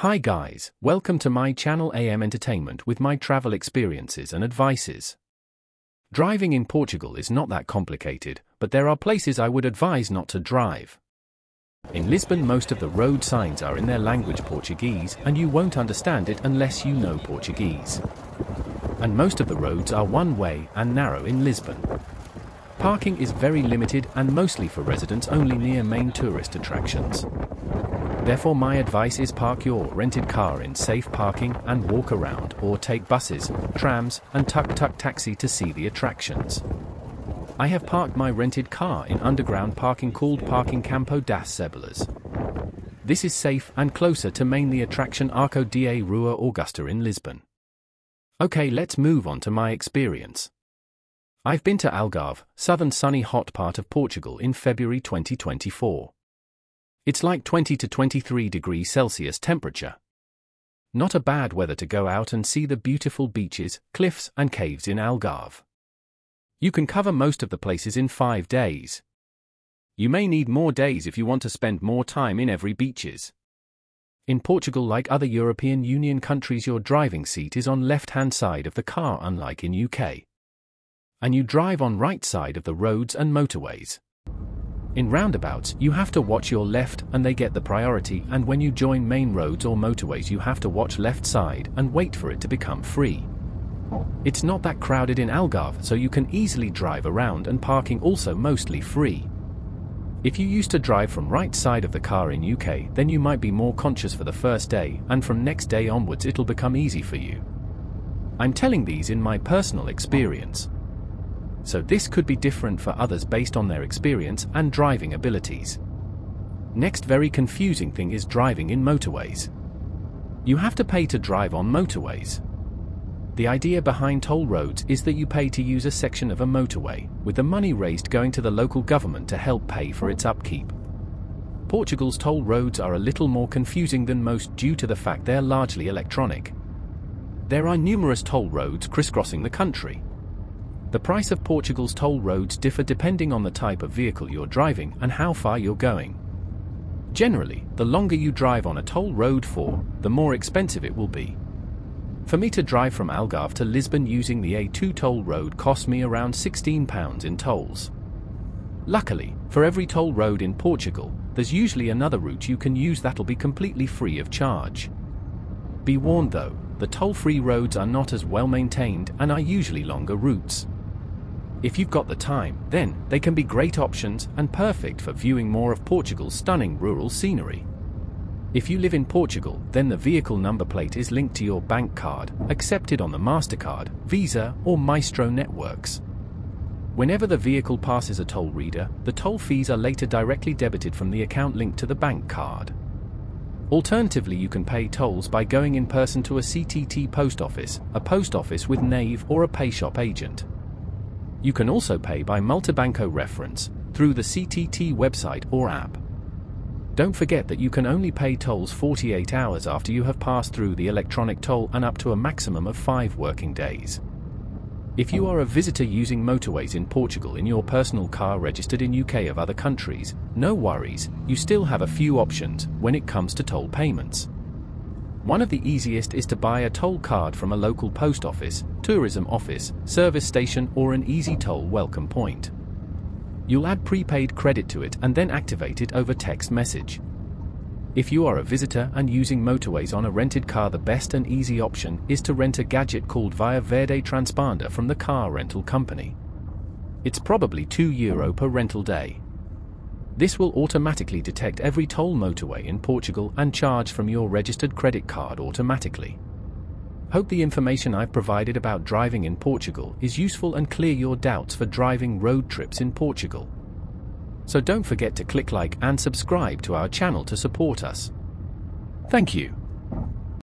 Hi guys, welcome to my channel AM Entertainment with my travel experiences and advices. Driving in Portugal is not that complicated, but there are places I would advise not to drive. In Lisbon most of the road signs are in their language Portuguese and you won't understand it unless you know Portuguese. And most of the roads are one way and narrow in Lisbon. Parking is very limited and mostly for residents only near main tourist attractions. Therefore my advice is park your rented car in safe parking and walk around or take buses, trams and tuk-tuk taxi to see the attractions. I have parked my rented car in underground parking called Parking Campo das Cebolas. This is safe and closer to mainly attraction Arco da Rua Augusta in Lisbon. Okay let's move on to my experience. I've been to Algarve, southern sunny hot part of Portugal in February 2024. It's like 20 to 23 degrees Celsius temperature. Not a bad weather to go out and see the beautiful beaches, cliffs and caves in Algarve. You can cover most of the places in five days. You may need more days if you want to spend more time in every beaches. In Portugal like other European Union countries your driving seat is on left-hand side of the car unlike in UK. And you drive on right side of the roads and motorways. In roundabouts, you have to watch your left and they get the priority and when you join main roads or motorways you have to watch left side and wait for it to become free. It's not that crowded in Algarve so you can easily drive around and parking also mostly free. If you used to drive from right side of the car in UK then you might be more conscious for the first day and from next day onwards it'll become easy for you. I'm telling these in my personal experience so this could be different for others based on their experience and driving abilities. Next very confusing thing is driving in motorways. You have to pay to drive on motorways. The idea behind toll roads is that you pay to use a section of a motorway, with the money raised going to the local government to help pay for its upkeep. Portugal's toll roads are a little more confusing than most due to the fact they're largely electronic. There are numerous toll roads crisscrossing the country, the price of Portugal's toll roads differ depending on the type of vehicle you're driving and how far you're going. Generally, the longer you drive on a toll road for, the more expensive it will be. For me to drive from Algarve to Lisbon using the A2 toll road cost me around £16 in tolls. Luckily, for every toll road in Portugal, there's usually another route you can use that'll be completely free of charge. Be warned though, the toll-free roads are not as well maintained and are usually longer routes. If you've got the time, then they can be great options and perfect for viewing more of Portugal's stunning rural scenery. If you live in Portugal, then the vehicle number plate is linked to your bank card, accepted on the MasterCard, Visa, or Maestro networks. Whenever the vehicle passes a toll reader, the toll fees are later directly debited from the account linked to the bank card. Alternatively, you can pay tolls by going in person to a CTT post office, a post office with Nave or a PayShop agent. You can also pay by Multibanco reference, through the CTT website or app. Don't forget that you can only pay tolls 48 hours after you have passed through the electronic toll and up to a maximum of 5 working days. If you are a visitor using motorways in Portugal in your personal car registered in UK of other countries, no worries, you still have a few options when it comes to toll payments. One of the easiest is to buy a toll card from a local post office, tourism office, service station or an easy toll welcome point. You'll add prepaid credit to it and then activate it over text message. If you are a visitor and using motorways on a rented car the best and easy option is to rent a gadget called Via Verde Transponder from the car rental company. It's probably 2 euro per rental day. This will automatically detect every toll motorway in Portugal and charge from your registered credit card automatically. Hope the information I've provided about driving in Portugal is useful and clear your doubts for driving road trips in Portugal. So don't forget to click like and subscribe to our channel to support us. Thank you.